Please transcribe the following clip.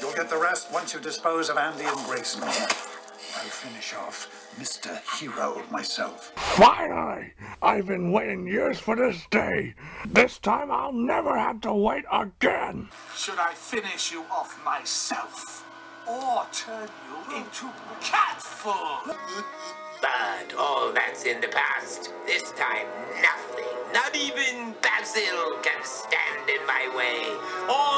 You'll get the rest once you dispose of Andie and Grayson. I'll finish off Mr. Hero myself. Finally! I've been waiting years for this day. This time I'll never have to wait again. Should I finish you off myself? Or turn you into cat food? But all that's in the past. This time, nothing, not even Basil, can stand in my way. All.